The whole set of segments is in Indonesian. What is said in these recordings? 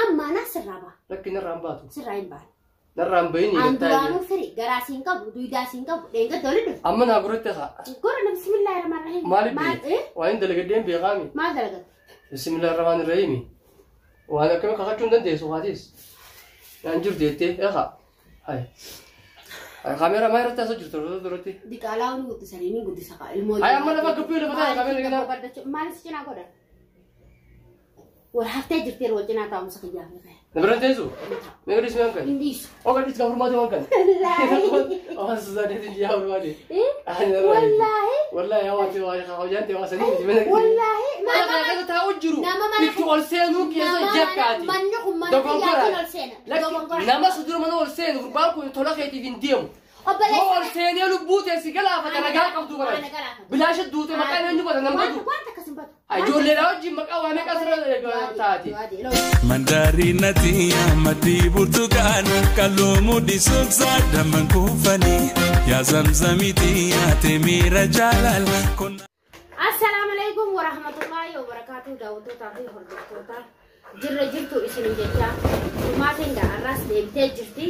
أما ناس الرابع لكن الرامبات سرعين بعد الرامبين يلتاني فري قراسين قبو دويداسين قبو لين قد دولدو أما ناقرد تخا قرنا بسم الله الرحمن الرحيم مالي بي إيه؟ وين دلقدين بيغامي ما دلقد بسم الله الرحمن الرحيم وأنا كم خاتون دندي سوغاتيس نانجر ديتي إخا هاي الكاميرا ما يرتاح سجل ترى ترى تي دي كالاون قد سنين قد سقى الموضوع هاي أما لما كبير لما تاي كاميرا كده ما لسه جنا ورحتى جرتي الوجنا تاع مسخ جاه نبرن تيزو نبرس مين كان انديس أو قد تلا حرمات وان كان والله اوس زادت يا حرمات والله والله يا واتي واي خوجانتي واسني والله ما ما قد تاوجرو نكتو ولسينوك يا جبكاتي منو من يا ولسين نما صدر من ولسين رباكو تولخيتي فين ديم هو ولسين يلبوت يا سيقلا فتنا قال قبضو بلاش الدوت ما كان ينجبو أنا مقدو Ijoolleedhaa wajjin maqaa waan eegaa sirra taate. Mandaariina tiyaa maddii burtukaana qalloomuu dhisoogsaa damban kuufanii yaa zamzamii tiyaa teemiira jaalala. Assalaamu alaikum warahmatullaahi wabarakaatu daawwattootaa fi hordoftootaa jirra jirtu isin jecha hirmaatiin gaarraas deebitee jirti.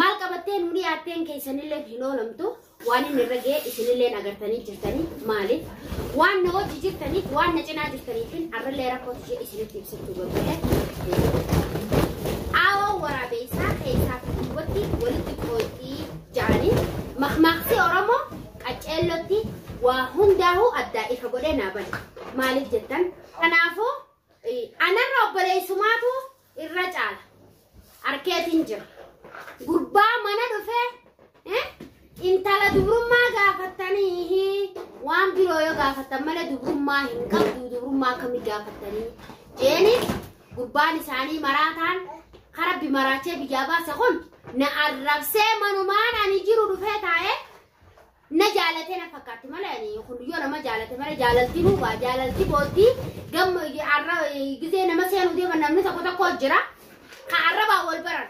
Maal qabattee nu dhiyaateen keessanillee hin oolamtu. وأنا نرجع إسم الله نعترني جرتني مالي وأنا نقول جرتني وأنا نجنا جرتني فين أرى لي ركوت جي إسم تيب سكتو بقولها أو ورا بيسا خيسا كتبتي ولد كويتي جاني مخمخي أرامو أجلتي وهنده أدا إيه بقوله نابل مالي جرتن أنا أفو أنا رب لي سماتو الرجال أركيتين جر غربا منا دفع إيه intala dubrummaa gaafattanii waan biroo yoo gaafattan malee dubrummaa hin qabdu dubrummaa akkamii gaafattanii jeeni gurbaan isaanii maraataan karabbi maraachee biyyaa baasa kun na arrabsee manumaan ani jiru dhufee taa'ee na jaalatee na fakkaatti malee ani hundiyyoo nama jaalate malee jaalalti nuubaa jaalalti booddii gamma arra gizee nama seenuu deeman namni tokko tokko jira ka arrabaa wal baran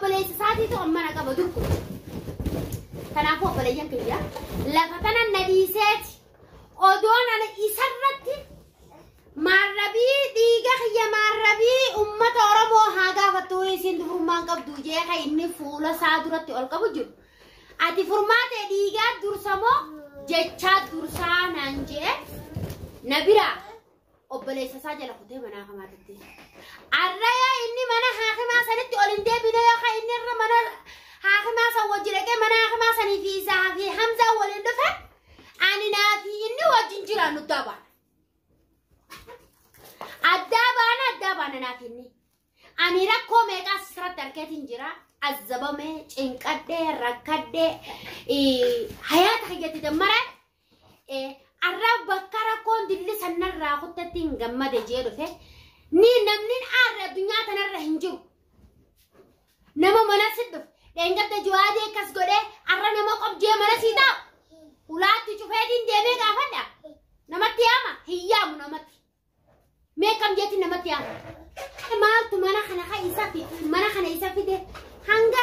obboleessa isaatiitu ammana qaba dukku kanaafuu obboleeyyan kiyya lafa kana na dhiiseeti odoon ana isarratti maarrabii dhiiga kiyya maarrabii ummata oromoo haa gaafattu isin dubrummaan qabdu jee ka inni fuula isaa duratti ol qabu jiru ati furmaatee dhiigaa dursamoo jechaa dursaa naan jee na biraa obboleessa isaa jala kutee manaa kamaatti. Arraya Arraa bakka rakkoon dilli sannarraa kuttatti hin gammade jee dhufe. ni namni aarra addunyaa kanarra hin. Nama mana si dhufe dheengadda jawaadee akkas godhee arra nama qobjee mana sii taa'u. Ulaatti cufeetiin deemee gaafadha. Namatti yaama hin yaamu namatti. Mee kam jeetti namatti yaama. Maaltu mana kana kan isa isa fide hanga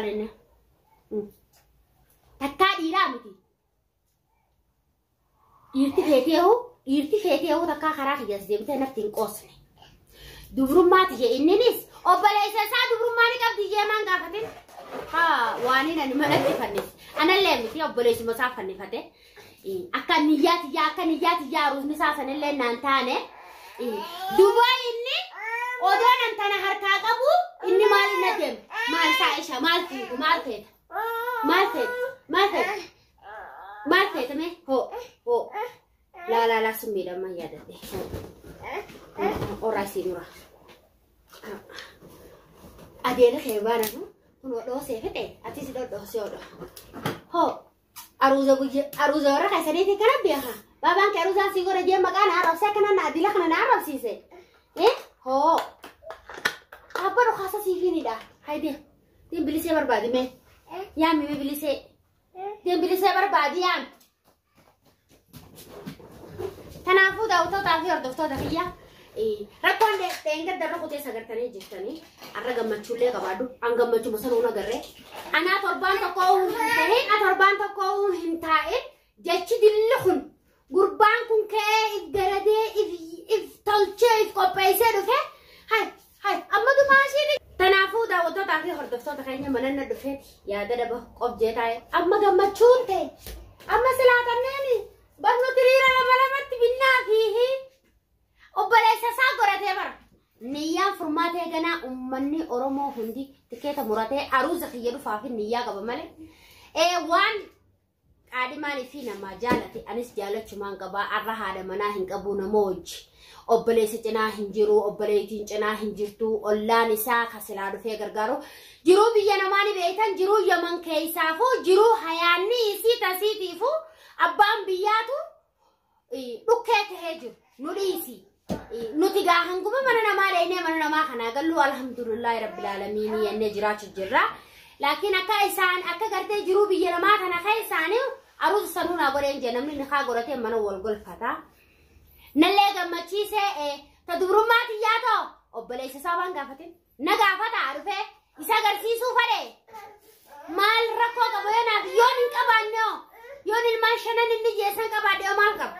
anan beeku laalenne takkaa dhiiraa miti dhiirti feeteehu dhiirti feeteehu takkaa karaa kiyyaas deemtee natti hin qoosne dubrummaa tiyye inninis obboleessa isaa dubrummaa ni qabdi jee maan gaafatin haa waan ani manatti fannise anallee miti obboleessuma isaa fannifate akka niyyaa tiyyaa akka niyyaa tiyyaa haruusni isaa sanillee naan taane duba adeera kee baana nu kun dhoosee fedhe atis dhodhoosee odho hoo aruuza guyya aruuza warra keessaniiti kana beeka baabaan kee aruuzaa sii godha jee maqaa na arrabsee akkana na adila kana na arrabsiise eh hoo abba dhukaasa sii finidha haydee din bilisee barbaadime yaami mi bilisee deem bilisee barbaadi yaami kanaafuu daawwattootaa fi hordoftoota kiyya rakkoon dheengadda irra kutee sagartanii jirtanii har'a gammachuullee qabaadhu an gammachuu bosanuu nagarree anaa torbaan tokko hin ta'in a torbaan tokko hin taa'in jechi dilli kun gurbaan kun ka'ee if garadee if tolchee if qopheessee dhufe hay hay amma dumaashiin Kanaafuu daawwattootaa fi hordoftoota keenya mananna dhufeeti yaada daba qobjee taa'e amma gammachuun ta'e amma silaa kanneen barnoota hiriira lama lamatti ganaa uummanni Oromoo hundi tikeeta muratee aruuza kiyya dhufaa fi niyyaa qaba malee. Ee waan qaadhimaanii fi namaa jaalate anis jaalachumaan qabaa arra haadha manaa hin qabu nama wajji. obboleessi cinaa hin jiru obboleettiin cinaa hin jirtu ollaan isaa kasilaa dhufee gargaaru jiruu biyya namaa ni beektan jiruu yaman keessaafuu jiruu hayaanni isii tasiitiifu abbaan biyyaatu dhukkee tahee jiru nu dhiisi nuti gaa hanguma mana namaa dheenee mana namaa kanaa gallu alhamdulillahi rabbil aalamiin jennee jiraachuu jirra laakiin akka isaan akka gartee jiruu biyya namaa kana keessaanii aruusa sanuu naa godheen jee namni nikaa godhatee mana wal golfataa. nallee gammachiisee ta dubrummaa xiyyaa ta'o obboleessa isaa waan gaafatin na gaafata dhufee isa agarsiisuu fadhe maal rakkoo qaba yoo naaf yoon hin qabaanne oo yoon ilmaan shanan inni jeessan qabaadhe maal qaba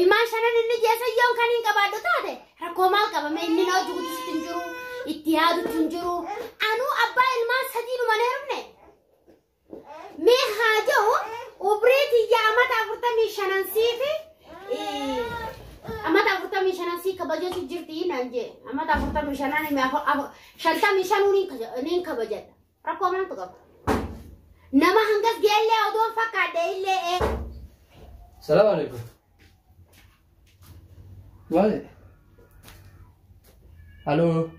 ilmaan shanan inni yoon kan hin qabaadhu taate rakkoo maal qabame inni na guddisutti hin jiru itti yaadutti hin jiru anuu abbaa ilmaan sadii dhuma neerumne mee haa ta'u ubreeti yaa amata afurtamii shanan siifi amata afurtamii shanan sii kabajatu jirti naan jee amata afurtamii shanan shantamii shanuu niin kabajadha rakkoo maaltu qaba nama hangas geellee odoon fakkaadhe illee ee Vale. Halo.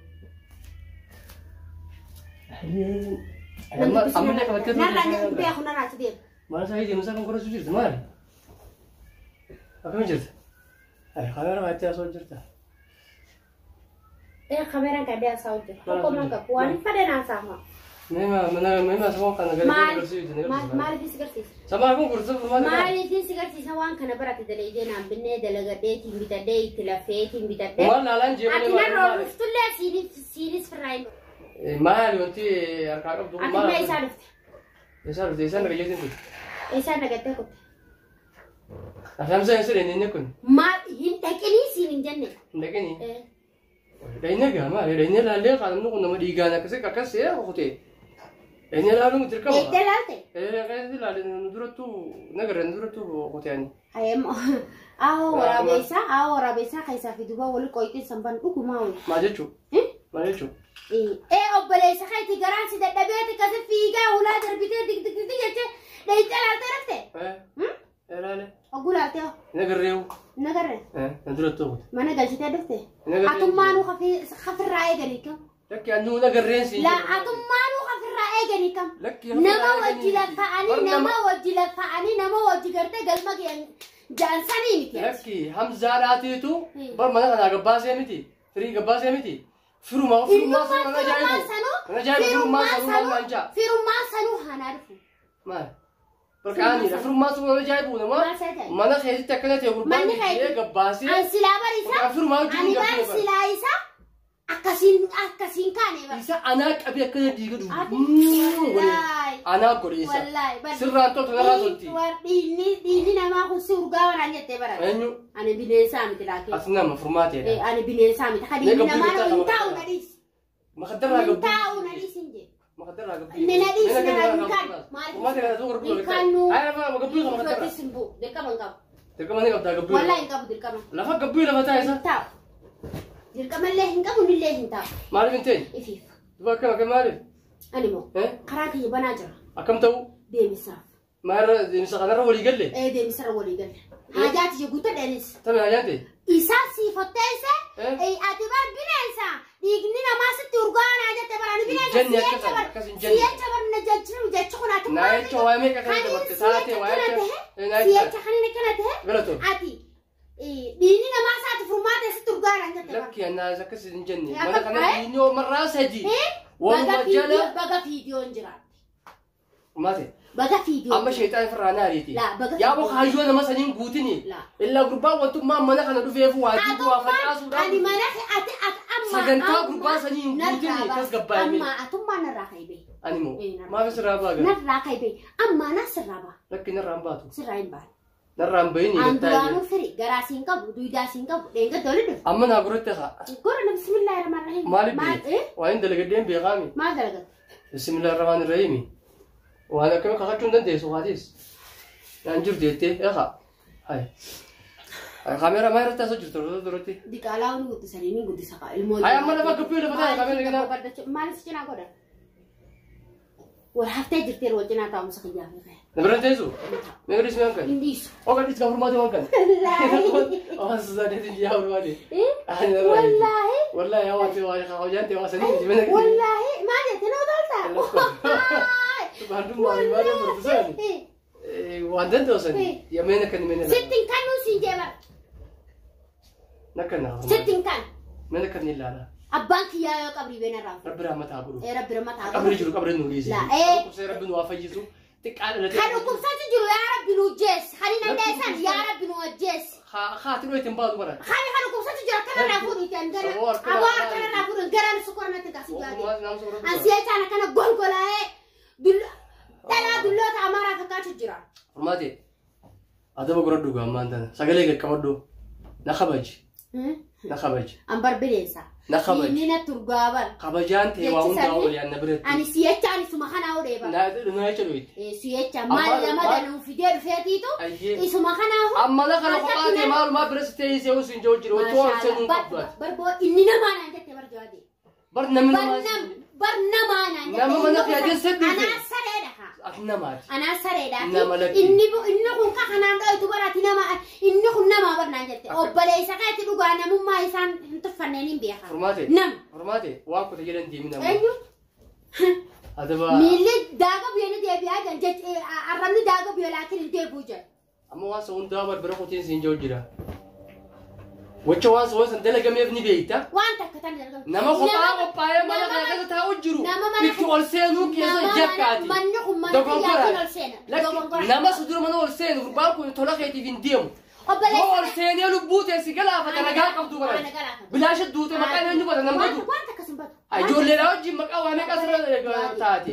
Amma amma ne kabatte narraa inni beeku narraa ti deemu Mana saya? Akkam jirti? Ay, kamera mana aku kursa maali. maaliif si garsiisa waan kana barate dalaydee نعم، نيما منا نعم، ميما سوان كان غير كرسي دنيا مالتي سكرتي سما كون كرسي ما مالتي سكرتي سوان كان برات دليدنا بني دلغديتي بتدي تلفيتي بتدي والله لا نجي أنا رفت لا سيريس سيريس فراين إيه، ما هل انت اركعب دول ما ما يسالفت يسالفت يسالفت غيرتي يسالفت غيرتي عشان زي يصير إني نكون. ما هنتكني سين جنة. هنتكني إيه. لأنك ما لأنك لا ليه قاعد نقول نما ديجانا كسي كاكسي يا أختي يعني لا لو تركب إيه دلالتي إيه غير دلالة ندرتو نقرأ ندرتو قتاني هاي ما أهو ربيسا أهو ربيسا خيسا في دوا ولا كويتين سنبان أكو ماوي ما جتشو إيه ما جتشو إيه إيه أبليسا خي تجران سيد دبيت كذا فيجا ولا دربيتة دك دك دك جت لا يتلا تركته إيه إيه لا لا أقول أرتيه نقرأه نقرأ إيه ندرتو ما نقلش تدرته أتوم ما نو خفي خفي الرأي قريكم لك يعني نقرأ لا أتوم ما ገኒከም ነማ ወጅ ለፋዓኒ ነማ ወጅ ለፋዓኒ ነማ ወጅ ገርተ ገልመ ጃንሰኒ ሚቲ ለኪ ሀምዛዳቲቱ በርመነ ከና ገባሴ ሚቲ ፍሪ ገባሴ ሚቲ ፊሩማ ፊሩማ ሰኑ ነጃይ ፊሩማ ሰኑ አንጃ ፊሩማ ሰኑ ሃናርፉ ማ بركاني افرم ما سوى جايبونا ما ما أنا خيزت اكلت يا غربان غباسي انسلا بريسا افرم ما جوني غباسي انسلا akkasiin akkasiin kaane bara Isa anaa qabee akkana diiga dhufu. Ati- godhe. Wallaahi. Anaa godhe isa. wallaahi Sirraan toltu narraa tolti. dhiinni dhiinni namaa kun si urgaa waraan jettee bara Eenyu? ani bineensaa miti laakee As nama furmaateedha. Ani bineensaa miti kan gabbii namaa hin taa'u na dhiisi Makaddarraa hin gabbii. taa'u na dhiisi hin jee Makaddarraa gabbii. Inni na dhiisi, na hin kan. gabbii. Maal hin kannu Ayya fa'aa gabbii kana makaddarraa. Uffattis hin bu'u dirqama hin qabu Dirqama ni qabdaa gabbii. wallaahi hin qabu dirqama Lafa gabbii lafa taa'e isa. hin taa'u دير كما الله انت وني الله انت؟ مالك انت؟ إفيف دباك كما مالك؟ أنا مو. إيه؟ قراك هي بناجرة. أكم تو دي مصرف. مار دي مصرف. أنا رولي قال لي. إيه دي مصرف ولي قال لي. إيه؟ حاجات يجي قلت دانيس تمام يا أنت إيسان سيفتيسة إيه؟ أي أتبار بنانسا ديجنينا ما ست ورقان حاجة تبار أنا بنانسا سيئة تبار سيئة تبار نجاجر وجاجخون أتبار نايتو وامي كاكا تبار تساتي وامي كاكا سيئة كحنين كانت هي غلطو عادي. ዲኒ ለማሳት ፉርማት ስትርጓር አንተ ለክ ያና ዘከስ እንጀኒ ወላ ከነ ዲኒዮ መራሰጂ ወንጀለ በጋ ቪዲዮ እንጅራ ማቴ በጋ ቪዲዮ አመ ሸይጣን ፍራና አሪቲ ያቦ ካጆ ለመሰኒን ጉቲኒ ኢላ ጉርባ ወንቱማ መነ ከነ ዱፌፉ ዋጂ ወፈጣ ሱዳ አኒ መነ አት አት አማ ሰገንታ ጉርባ ሰኒን ጉቲኒ ከስገባኒ አማ አቱማ ነራ ከይቤ አኒሞ ማገ ስራባ ገ ነራ ከይቤ አማ ና ስራባ ለክ ነራምባቱ ስራይምባቱ waa Haa jibbuu waa ta'u ani facaasuudhaan. mana kee ati ati amma Sagantaa amma gurbaa sanii hin narraa guutini, ba- kas gabbaa'ime. Amma atummaa narraa kaibee. Ani moo Eh, narraa. maaf sirraa baaga? Narraa kaibee. Amma na sirraa baa. Lakki narraan baatu. Sirraa hin baane. Narraan bahini An gattaa duraanuu firi garaa siin qabu duudaa siin qabu dheenga doli dhufu. Amma naa guratti haa. Gora na bismillaahi rahmaan eh? Waan maa ni haftee jirtee wal cinaa taa'umsa kiyyaa fi kaya. Na bira teessu. Mee gadis mee hankan. Hin dhiisu. Oo gadis kan furmaatee hankan. Wallaahi. Waan sosaadeetiin yaa furmaatee. Eh? Ani narraa Wallaahi. Wallaahi yaa wanti waa hojjaan ta'e waa sanii miti mana. Wallaahi. Maal jettee nama tolta? Baandummaa fi baaduu furdisan. Waan danda'u sanii. Yameen akka ni mene. Sittin kan nuus hin jeebar. Nakka naa. Sittin kan. Mana akka ni ilaala. Abbaan kiyyaa yoo qabrii beena irraa fuudha. Rabbi rahmataa godhu. Eh rabbi rammataa Qabri jiru qabri nu dhiise. La, eh. Kusee rabbi nu waa fayyisu. Xiqqaa dhalatee. Kan dhukkubsatu jiru yaa rabbi nu jeessi. Kan hin dandeessan yaa rabbi nu wajjeessi. Haati dhoo ittiin baatu bara. Kan kan dhukkubsatu jiru akkanarraa fuudhu kan gara. Aboo akkanarraa fuudhu gara sukkur natti gaasi. Asii jechaan akkana golgolaa'ee dulla dhalaa dulloota amaaraa fakkaatu jira. Furmaate. Adaba godhadhu gaammaan tana. Sagalee qaqqabadhu. Na kabaji. Na kabaji. An barbideensa. Na kabaji. Inni na turgaaban. Kabajaan ta'e waa hundaa ooliyaan na biratti. Ani siyechaan isuma kana odeeba. Na na jecha dhoyti. Siyechaan Amma- maal lama danuu fidee dhufeetiitu isuma kanaafu. Amma na kana kophaa ta'e maalumaa bira si ta'e isee usu hin jiru jiru. Otoo ol seenuu hin qabdu. Barboo inni namaa naan jette barjaade. Bar namni namaa. nam bar namaa naan jette. Nama mana filatee sadii fi- Anaa sareedha haa. Ati namaati. Anaa sareedha. Nama lakki. Inni inni kun ka kanaan dhoytu barati nama inni kun namaa bar naan jette. Obboleessa keetti dhugaa namummaa isaan hin tuffanneen hin beekan. Furmaate. Nam. Furmaate. Waa kuta jedhan deemi nama. Eenyu? Adaba. Miilli daaga biyyoonni deebi'aa jiran jechi arrabni daaga biyyo laakiin hin deebi'u jiran. Amma waan sa hundaa barbara kutiin siin jiru jira. Wacha waan sa waan san dalagameef ni beekta. Waan takka tan dalagamu. nama kophaa qophaa'ee mana kana keessa taa'u jiru bifti ol seenuu keessa jabkaati dogongoraa nama sudura mana ol seenu gurbaan kun tola keetiif hin deemu yoo ol seenee lubbuu teessi galaafata nagaa qabdu qabate bilaasha duute maqaan eenyu godha namni ijoolleedhaa wajjin maqaa waa meeqa asirra taate